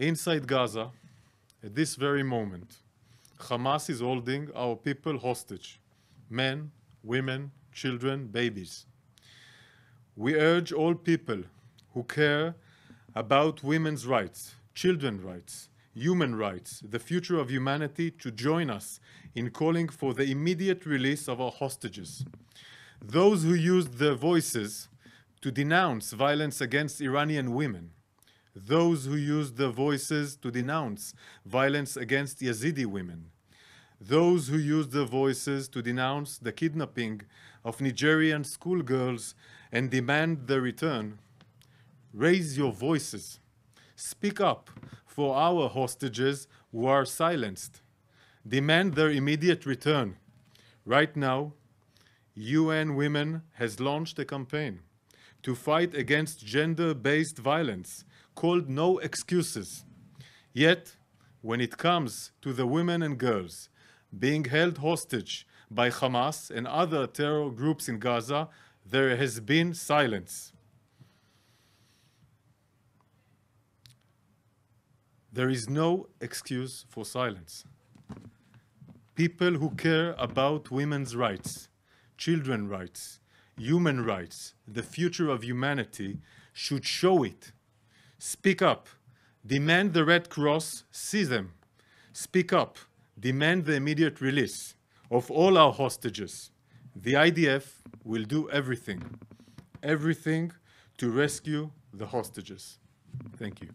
Inside Gaza, at this very moment, Hamas is holding our people hostage men, women, children, babies. We urge all people who care about women's rights, children's rights, human rights, the future of humanity to join us in calling for the immediate release of our hostages. Those who used their voices to denounce violence against Iranian women, those who used their voices to denounce violence against Yazidi women, those who used their voices to denounce the kidnapping of Nigerian schoolgirls and demand their return. Raise your voices. Speak up for our hostages who are silenced. Demand their immediate return. Right now, UN Women has launched a campaign to fight against gender-based violence called No Excuses. Yet, when it comes to the women and girls being held hostage by Hamas and other terror groups in Gaza, there has been silence. There is no excuse for silence. People who care about women's rights, children's rights, human rights, the future of humanity should show it. Speak up. Demand the Red Cross see them. Speak up. Demand the immediate release of all our hostages. The IDF will do everything, everything to rescue the hostages. Thank you.